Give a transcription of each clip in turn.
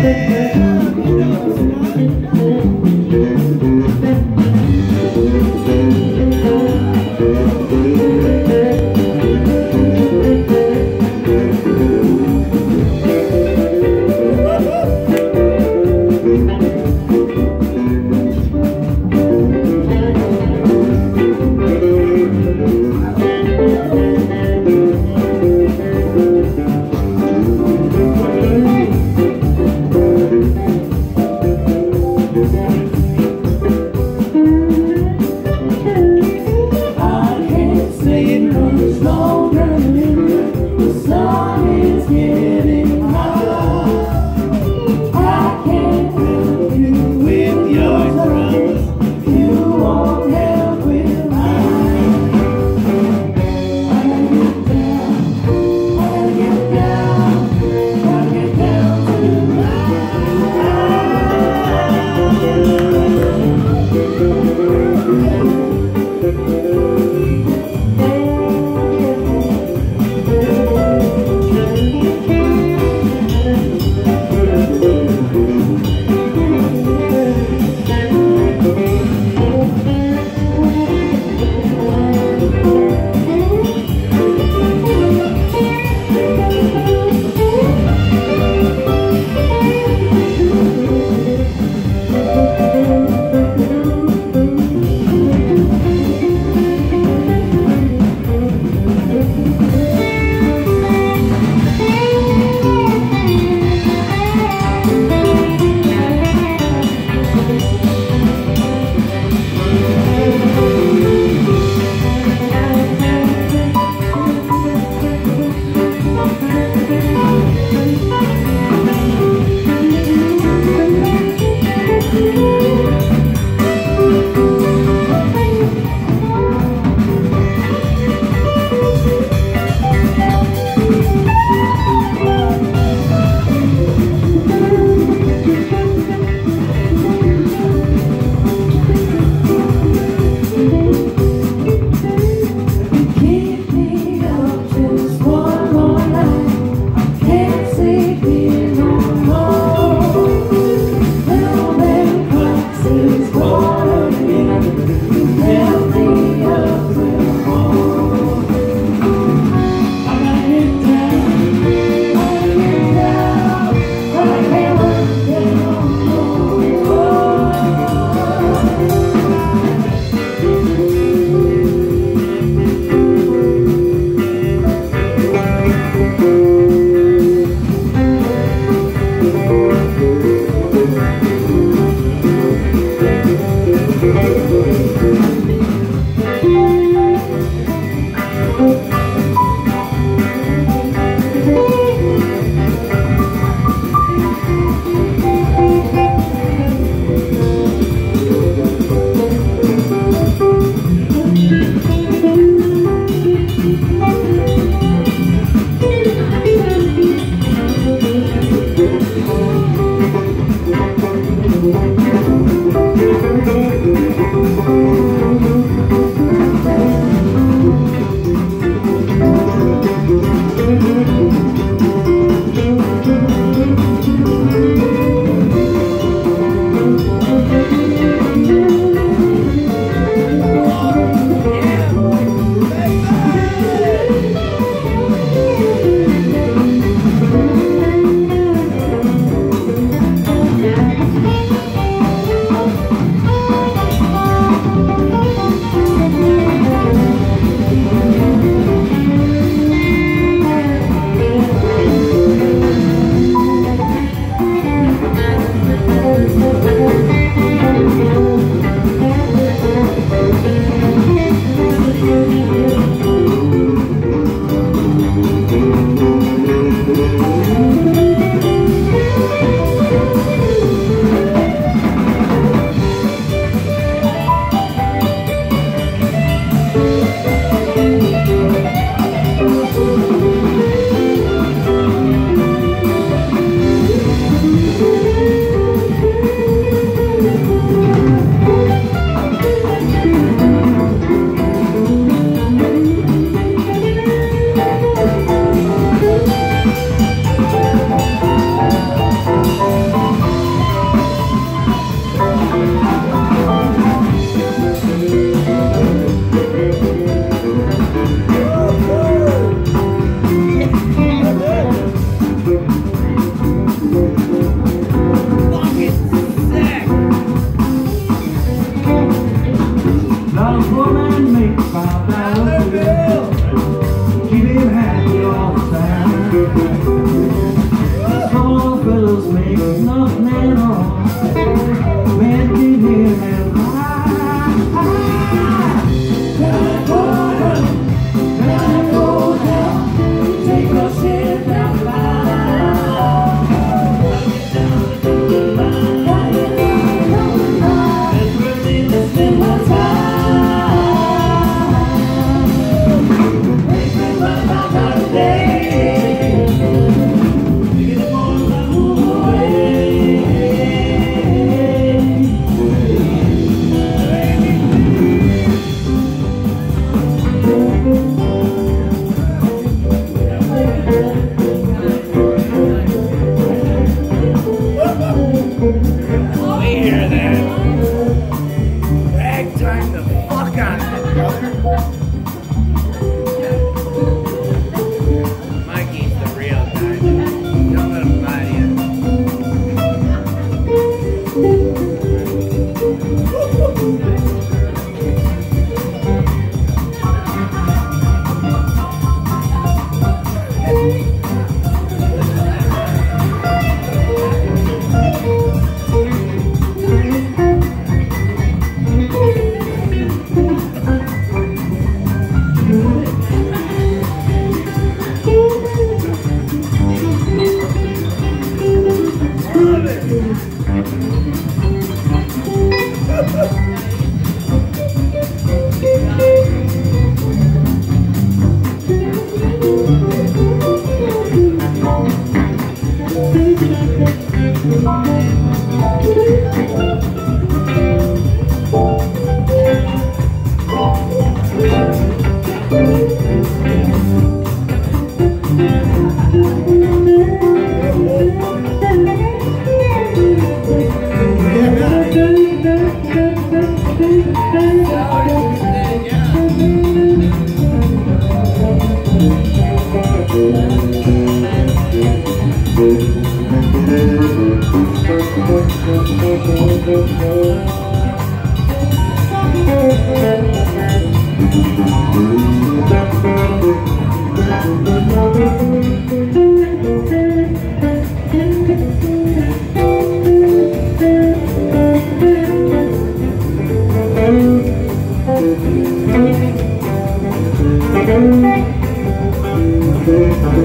Thank you. Yeah.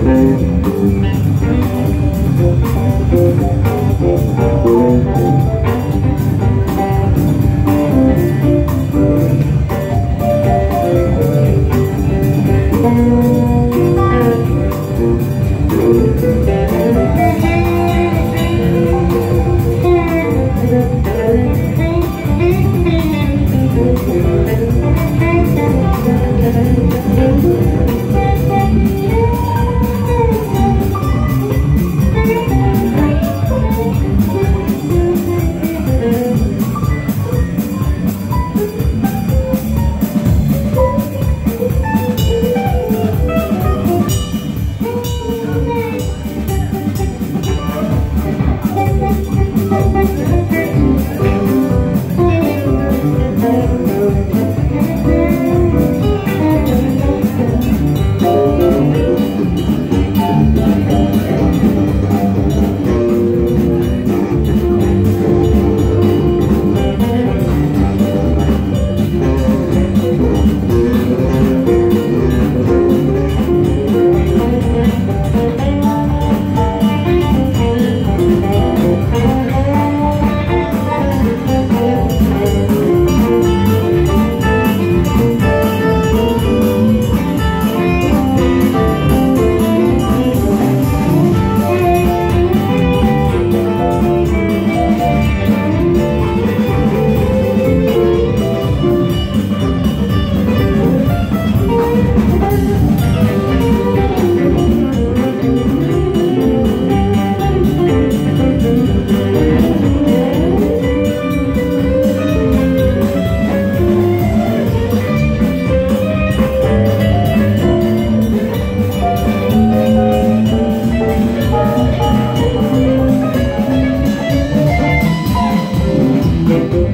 Thank you.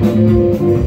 Uhul!